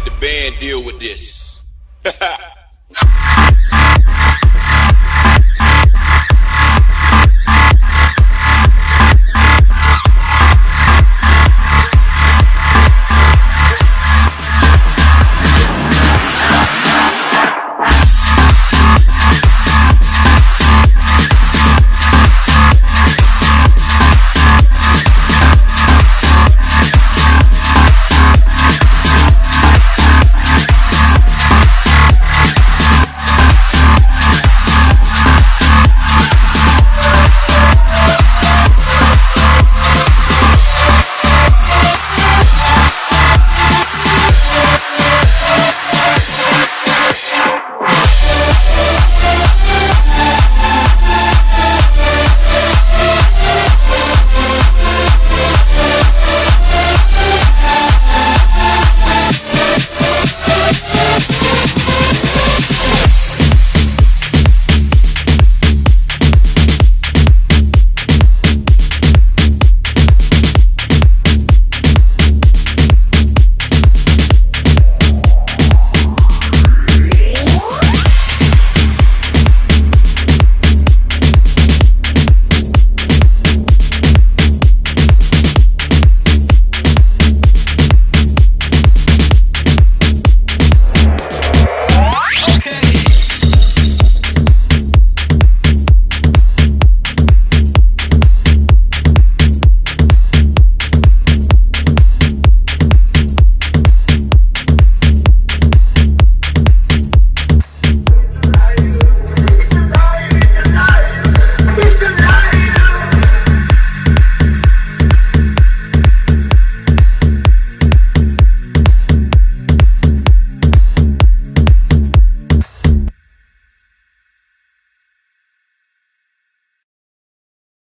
let the band deal with this.